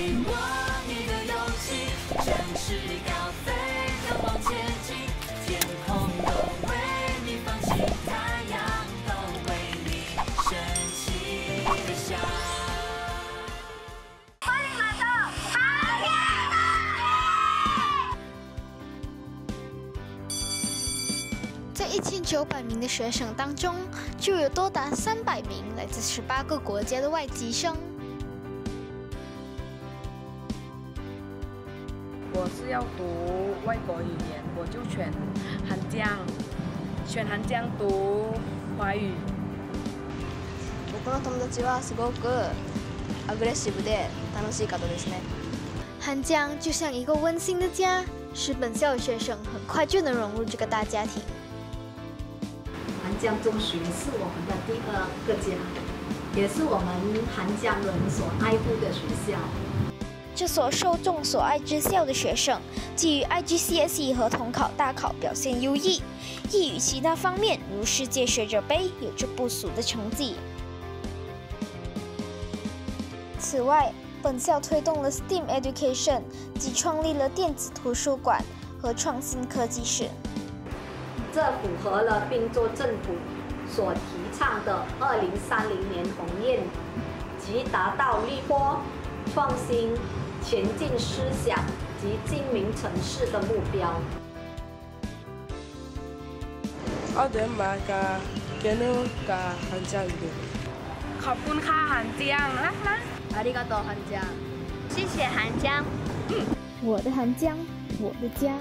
紧握你的勇气，向实力高飞，勇往前进，天空都为你放晴，太阳都为你升起微笑。欢迎来到寒在一千九百名的学生当中，就有多达三百名来自十八个国家的外籍生。我是要读外国语言，我就选韩江，选韩江读华语。僕の友達はすごくアグレッシブで楽しい方ですね。韩江就像一个温馨的家，使本校的学生很快就能融入这个大家庭。韩江中学是我们的第二个家，也是我们韩江人所爱护的学校。 这所受众所爱之校的学生，基于 IGCSE 和统考大考表现优异，亦与其他方面如世界学者杯有着不俗的成绩。此外，本校推动了 STEAM Education，即创立了电子图书馆和创新科技室。这符合了并州政府所提倡的二零三零年鸿雁，即达到立波、创新、前进思想及精明城市的目标。我哋มากับเกนูกับฮันจังดู ขอบคุณค่ะหันเจียงรักนะ ありがとう韩江。谢谢韩江。我的韩江，我的家。